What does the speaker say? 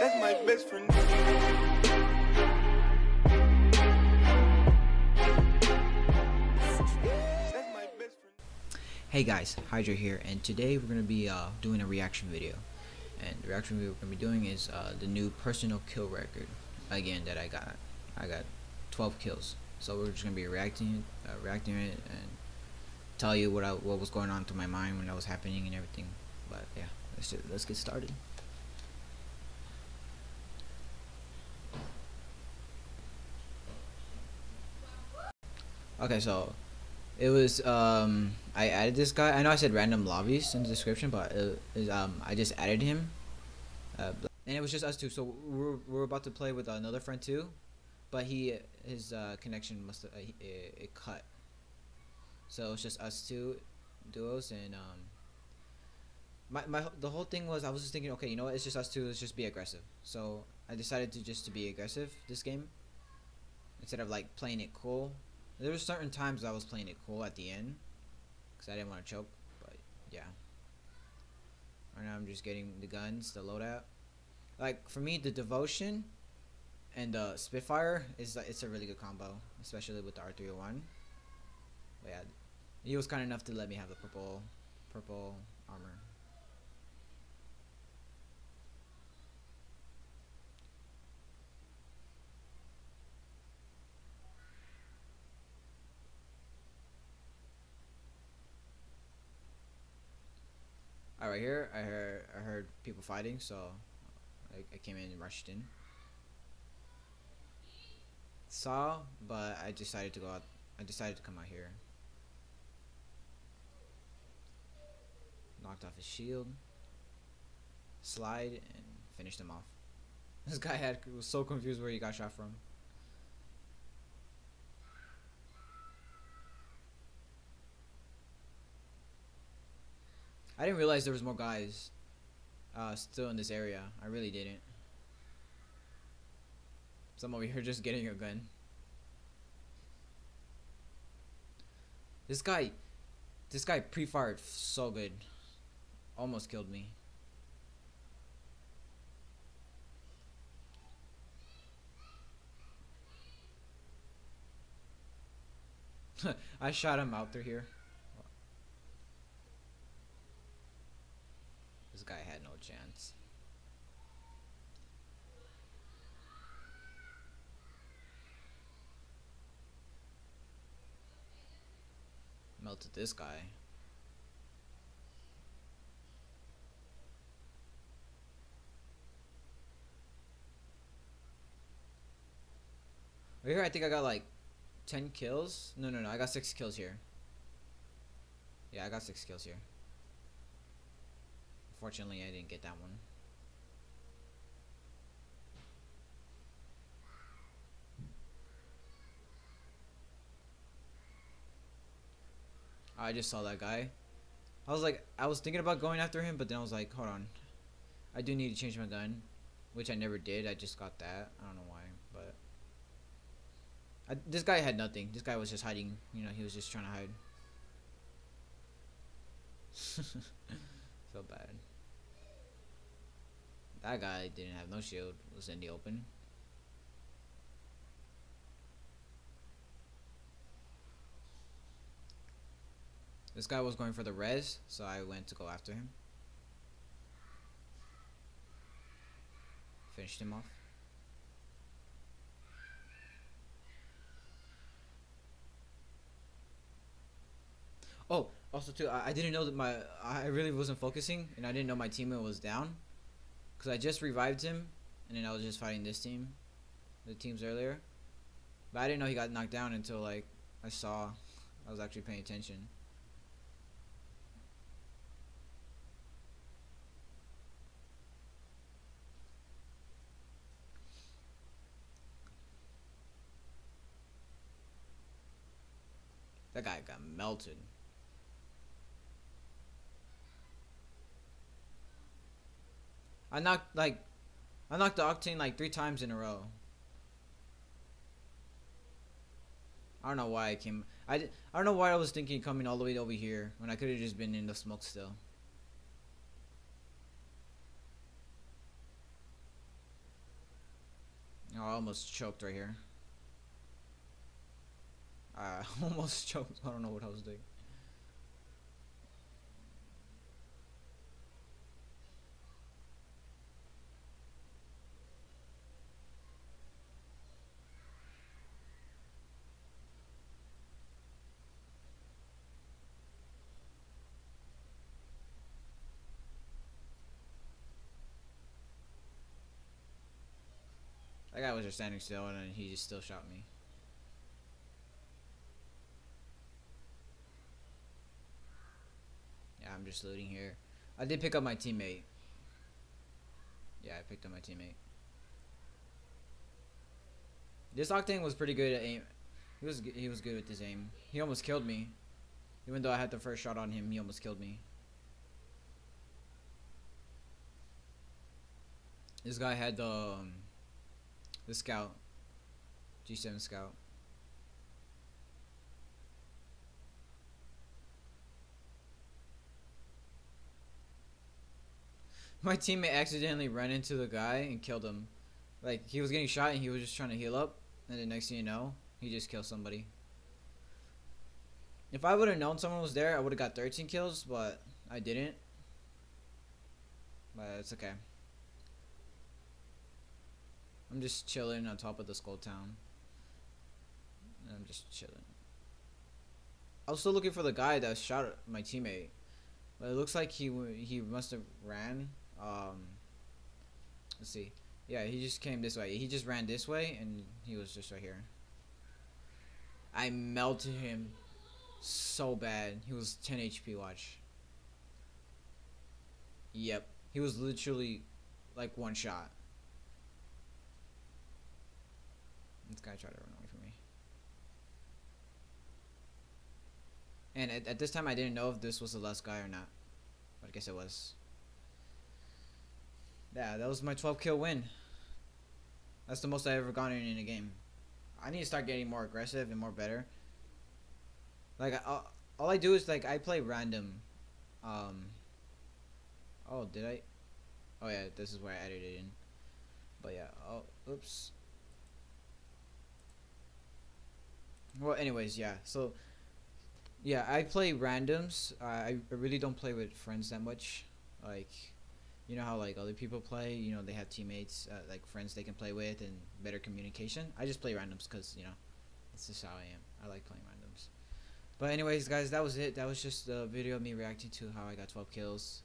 That's my best friend. Hey guys, Hydra here, and today we're gonna be uh, doing a reaction video. And the reaction video we're gonna be doing is uh, the new personal kill record. Again, that I got. I got 12 kills. So we're just gonna be reacting, uh, reacting it, and tell you what I, what was going on through my mind when that was happening and everything. But yeah, let's just, let's get started. Okay, so it was um I added this guy. I know I said random lobbies in the description, but it is um I just added him. Uh, and it was just us two. So we're we're about to play with another friend too, but he his uh, connection must have, uh, it, it cut. So it's just us two duos and um my my the whole thing was I was just thinking okay you know what it's just us two let's just be aggressive. So I decided to just to be aggressive this game instead of like playing it cool. There were certain times I was playing it cool at the end because I didn't want to choke, but yeah. Right now I'm just getting the guns, the loadout. Like for me, the devotion and the Spitfire is it's a really good combo, especially with the R301. But yeah, he was kind enough to let me have the purple, purple armor. Right, here I heard I heard people fighting, so I, I came in and rushed in. Saw, but I decided to go out. I decided to come out here. Knocked off his shield. Slide and finished him off. This guy had was so confused where he got shot from. I didn't realize there was more guys uh, still in this area. I really didn't. Some over here just getting a gun. This guy, this guy pre-fired so good. Almost killed me. I shot him out through here. This guy had no chance. Melted this guy. Right here, I think I got like 10 kills. No, no, no, I got 6 kills here. Yeah, I got 6 kills here. Unfortunately, I didn't get that one. I just saw that guy. I was like, I was thinking about going after him, but then I was like, hold on. I do need to change my gun, which I never did. I just got that. I don't know why, but I, this guy had nothing. This guy was just hiding. You know, he was just trying to hide. Feel bad. That guy didn't have no shield. Was in the open. This guy was going for the res, so I went to go after him. Finished him off. Oh, also too, I, I didn't know that my I really wasn't focusing, and I didn't know my teammate was down, cause I just revived him, and then I was just fighting this team, the teams earlier, but I didn't know he got knocked down until like I saw, I was actually paying attention. That guy got melted. I knocked like I knocked the octane like three times in a row. I don't know why I came. I, I don't know why I was thinking coming all the way over here when I could have just been in the smoke still. Oh, I almost choked right here. I almost choked. I don't know what I was doing. That guy was just standing still and he just still shot me. I'm just looting here. I did pick up my teammate. Yeah, I picked up my teammate. This Octane was pretty good at aim. He was he was good with his aim. He almost killed me. Even though I had the first shot on him, he almost killed me. This guy had the um, the scout. G7 scout. My teammate accidentally ran into the guy and killed him. Like he was getting shot and he was just trying to heal up, and the next thing you know, he just killed somebody. If I would have known someone was there, I would have got 13 kills, but I didn't. But it's okay. I'm just chilling on top of the skull town. I'm just chilling. I was still looking for the guy that shot my teammate, but it looks like he he must have ran. Um, let's see. Yeah, he just came this way. He just ran this way, and he was just right here. I melted him so bad. He was 10 HP. Watch. Yep, he was literally like one shot. This guy tried to run away from me. And at, at this time, I didn't know if this was the last guy or not. But I guess it was. Yeah, that was my 12 kill win. That's the most I've ever gotten in a game. I need to start getting more aggressive and more better. Like, I, all I do is, like, I play random. Um. Oh, did I? Oh, yeah, this is where I added it in. But yeah, oh, oops. Well, anyways, yeah. So, yeah, I play randoms. Uh, I really don't play with friends that much. Like, you know how like other people play. You know they have teammates, uh, like friends they can play with, and better communication. I just play randoms because you know, that's just how I am. I like playing randoms. But anyways, guys, that was it. That was just a video of me reacting to how I got 12 kills.